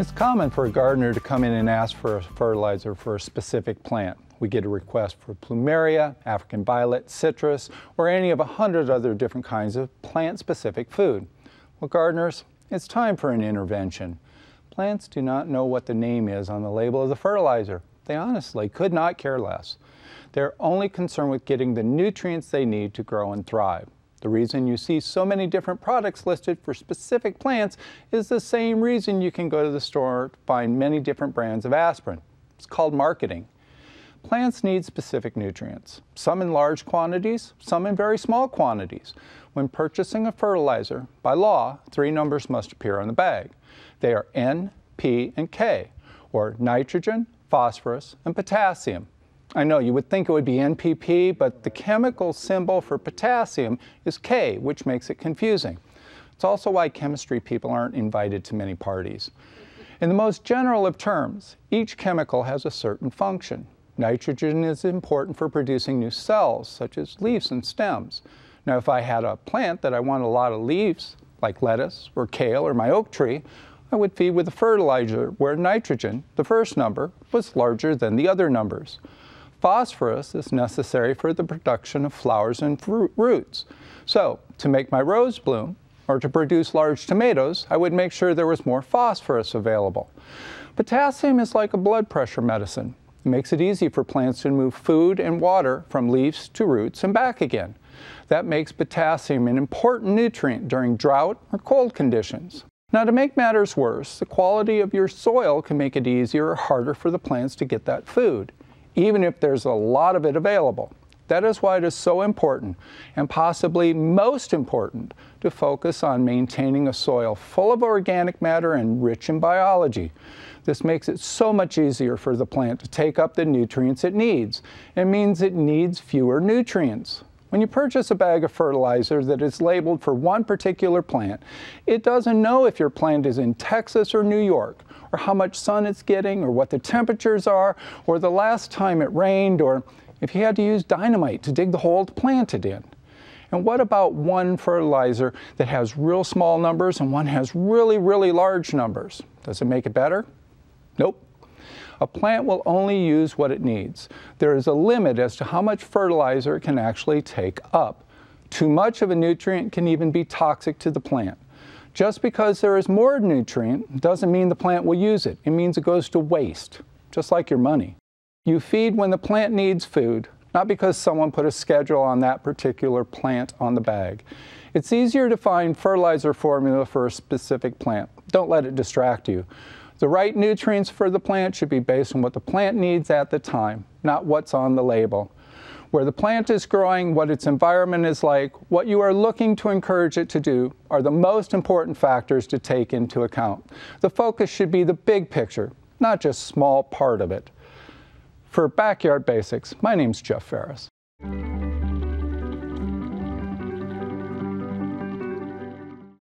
It's common for a gardener to come in and ask for a fertilizer for a specific plant. We get a request for plumeria, African violet, citrus, or any of a hundred other different kinds of plant-specific food. Well, gardeners, it's time for an intervention. Plants do not know what the name is on the label of the fertilizer. They honestly could not care less. They're only concerned with getting the nutrients they need to grow and thrive. The reason you see so many different products listed for specific plants is the same reason you can go to the store to find many different brands of aspirin. It's called marketing. Plants need specific nutrients, some in large quantities, some in very small quantities. When purchasing a fertilizer, by law, three numbers must appear on the bag. They are N, P, and K, or nitrogen, phosphorus, and potassium. I know you would think it would be NPP, but the chemical symbol for potassium is K, which makes it confusing. It's also why chemistry people aren't invited to many parties. In the most general of terms, each chemical has a certain function. Nitrogen is important for producing new cells, such as leaves and stems. Now, if I had a plant that I want a lot of leaves, like lettuce or kale or my oak tree, I would feed with a fertilizer where nitrogen, the first number, was larger than the other numbers. Phosphorus is necessary for the production of flowers and fruit roots. So, to make my rose bloom, or to produce large tomatoes, I would make sure there was more phosphorus available. Potassium is like a blood pressure medicine. It makes it easy for plants to move food and water from leaves to roots and back again. That makes potassium an important nutrient during drought or cold conditions. Now to make matters worse, the quality of your soil can make it easier or harder for the plants to get that food even if there's a lot of it available. That is why it is so important, and possibly most important, to focus on maintaining a soil full of organic matter and rich in biology. This makes it so much easier for the plant to take up the nutrients it needs. It means it needs fewer nutrients. When you purchase a bag of fertilizer that is labeled for one particular plant, it doesn't know if your plant is in Texas or New York, or how much sun it's getting, or what the temperatures are, or the last time it rained, or if you had to use dynamite to dig the hole to plant it in. And what about one fertilizer that has real small numbers and one has really, really large numbers? Does it make it better? Nope. A plant will only use what it needs. There is a limit as to how much fertilizer it can actually take up. Too much of a nutrient can even be toxic to the plant. Just because there is more nutrient doesn't mean the plant will use it. It means it goes to waste, just like your money. You feed when the plant needs food, not because someone put a schedule on that particular plant on the bag. It's easier to find fertilizer formula for a specific plant. Don't let it distract you. The right nutrients for the plant should be based on what the plant needs at the time, not what's on the label. Where the plant is growing, what its environment is like, what you are looking to encourage it to do are the most important factors to take into account. The focus should be the big picture, not just small part of it. For Backyard Basics, my name's Jeff Ferris.